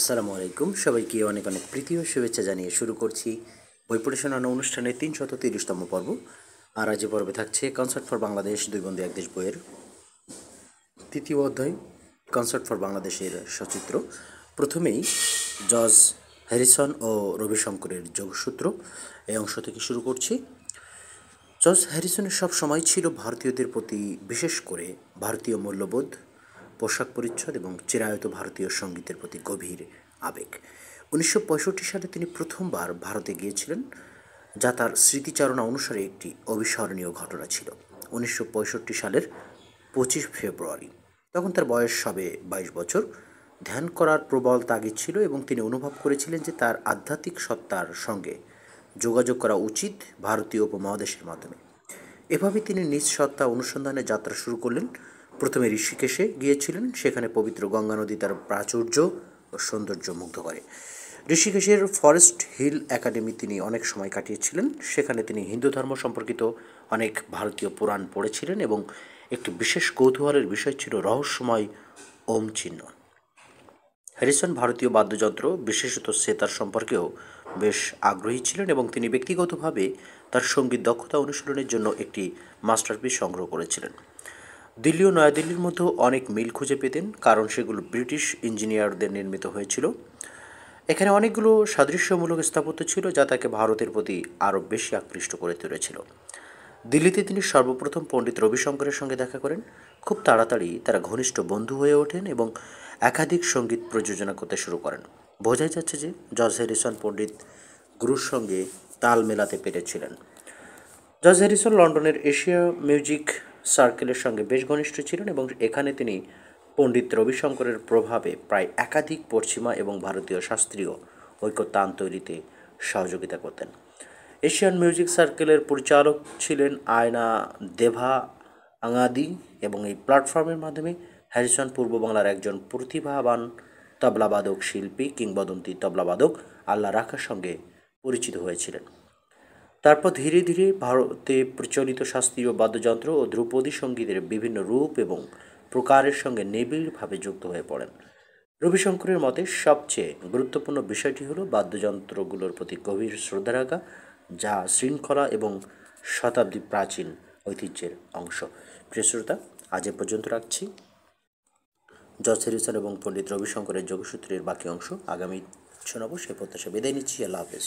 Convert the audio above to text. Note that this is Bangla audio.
আসসালামু আলাইকুম। সবাইকে অনেক অনেক প্রীতি ও শুভেচ্ছা জানিয়ে শুরু করছি বই পরিচালনা অনুষ্ঠানের তিনশত তিরিশতম পর্ব। আর আজ পর্বে থাকছে কনসার্ট ফর বাংলাদেশ দুই বন্ধু, এক দেশ বইয়ের তৃতীয় অধ্যায়। কনসার্ট ফর বাংলাদেশের সচিত্র। প্রথমেই জজ হ্যারিসন ও রবিশঙ্করের যোগসূত্র। এই অংশ থেকে শুরু করছি। জর্জ হ্যারিসনের সব সময় ছিল ভারতীয়দের প্রতি বিশেষ করে ভারতীয় মূল্যবোধ পোশাক পরিচ্ছদ এবং চিরায়ত ভারতীয় সঙ্গীতের প্রতি গভীর আবেগ। উনিশশো পঁয়ষট্টি সালে তিনি প্রথমবার ভারতে গিয়েছিলেন, যা তার স্মৃতিচারণা অনুসারে একটি অবিস্মরণীয় ঘটনা ছিল। উনিশশো পঁয়ষট্টি সালের পঁচিশ ফেব্রুয়ারি। তখন তার বয়স সবে বাইশ বছর। ধ্যান করার প্রবল তাগিদ ছিল এবং তিনি অনুভব করেছিলেন যে তার আধ্যাত্মিক সত্তার সঙ্গে যোগাযোগ করা উচিত ভারতীয় উপমহাদেশের মাধ্যমে। এভাবে তিনি নিজ সত্তা অনুসন্ধানে যাত্রা শুরু করলেন। প্রথমে ঋষিকেশে গিয়েছিলেন, সেখানে পবিত্র গঙ্গা নদী তার প্রাচুর্য ও সৌন্দর্য মুগ্ধ করে। ঋষিকেশের ফরেস্ট হিল একাডেমি তিনি অনেক সময় কাটিয়েছিলেন, সেখানে তিনি হিন্দু ধর্ম সম্পর্কিত অনেক ভারতীয় পুরাণ পড়েছিলেন এবং একটি বিশেষ কৌতূহলের বিষয় ছিল রহস্যময় ওম চিহ্ন। হ্যারিসন ভারতীয় বাদ্যযন্ত্র, বিশেষত সেতার সম্পর্কেও বেশ আগ্রহী ছিলেন এবং তিনি ব্যক্তিগতভাবে তার সংগীত দক্ষতা অনুশীলনের জন্য একটি মাস্টারপিস সংগ্রহ করেছিলেন। দিল্লি ও নয়াদিল্লির মধ্যেও অনেক মিল খুঁজে পেতেন, কারণ সেগুলো ব্রিটিশ ইঞ্জিনিয়ারদের নির্মিত হয়েছিল। এখানে অনেকগুলো সাদৃশ্যমূলক স্থাপত্য ছিল যা তাকে ভারতের প্রতি আরও বেশি আকৃষ্ট করে তুলেছিল। দিল্লিতে তিনি সর্বপ্রথম পণ্ডিত রবিশঙ্করের সঙ্গে দেখা করেন। খুব তাড়াতাড়ি তারা ঘনিষ্ঠ বন্ধু হয়ে ওঠেন এবং একাধিক সংগীত প্রযোজনা করতে শুরু করেন। বোঝাই যাচ্ছে যে জজ হ্যারিসন পণ্ডিত গুরুর সঙ্গে তাল মেলাতে পেরেছিলেন। জজ হ্যারিসন লন্ডনের এশিয়া মিউজিক সার্কেলের সঙ্গে বেশ ঘনিষ্ঠ ছিলেন এবং এখানে তিনি পণ্ডিত রবিশঙ্করের প্রভাবে প্রায় একাধিক পশ্চিমা এবং ভারতীয় শাস্ত্রীয় ঐক্যতান তৈরিতে সহযোগিতা করতেন। এশিয়ান মিউজিক সার্কেলের পরিচালক ছিলেন আয়না দেভা আঙাদি এবং এই প্ল্যাটফর্মের মাধ্যমে হ্যারিসন পূর্ব বাংলার একজন প্রতিভাবান তবলাবাদক শিল্পী কিংবদন্তি তবলাবাদক আল্লাহ রাখার সঙ্গে পরিচিত হয়েছিলেন। তারপর ধীরে ধীরে ভারতে প্রচলিত শাস্ত্রীয় বাদ্যযন্ত্র ও ধ্রুপদী সঙ্গীতের বিভিন্ন রূপ এবং প্রকারের সঙ্গে নিবিড়ভাবে যুক্ত হয়ে পড়েন। রবিশঙ্করের মতে সবচেয়ে গুরুত্বপূর্ণ বিষয়টি হলো বাদ্যযন্ত্রগুলোর প্রতি গভীর শ্রদ্ধা রাখা, যা শৃঙ্খলা এবং শতাব্দী প্রাচীন ঐতিহ্যের অংশ। প্রিয় শ্রোতা, আজ এ পর্যন্ত রাখছি। জজ হ্যারিসন এবং পণ্ডিত রবিশঙ্করের যোগসূত্রের বাকি অংশ আগামী শোনাবো সে প্রত্যাশা বিদায় নিচ্ছি। আল্লাহ হাফেজ।